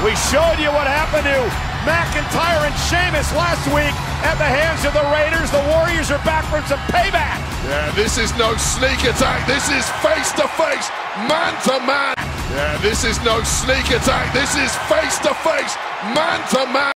We showed you what happened to McIntyre and Sheamus last week at the hands of the Raiders. The Warriors are back for some payback. Yeah, this is no sneak attack. This is face to face, man to man. Yeah, this is no sneak attack. This is face to face, man to man.